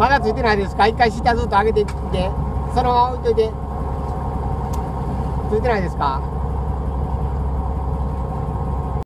まだついてないですか？一回下ずっと上げていって。そのまま置いといて。ついてないですか？